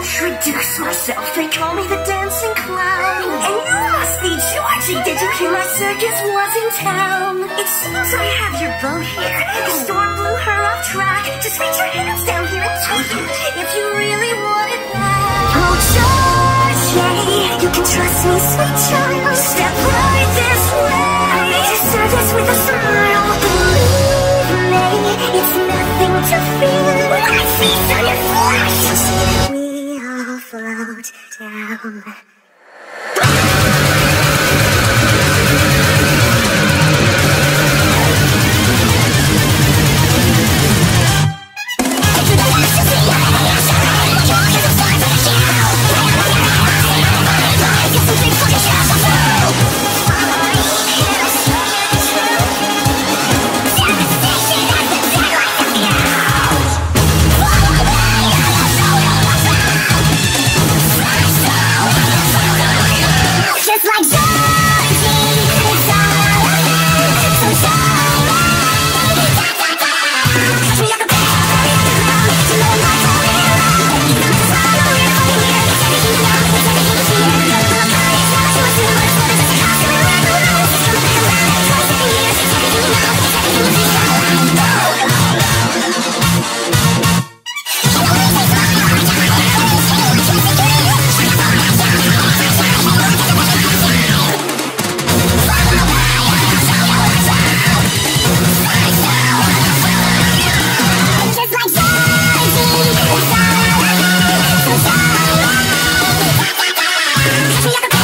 introduce myself. They call me the dancing clown. And you must be Georgie. Did you hear my circus was in town? It seems I have your boat here. The storm blew her off track. Just reach your hands down here and touch it if you really want it back. Oh, Georgie, you can trust me, Feast She like a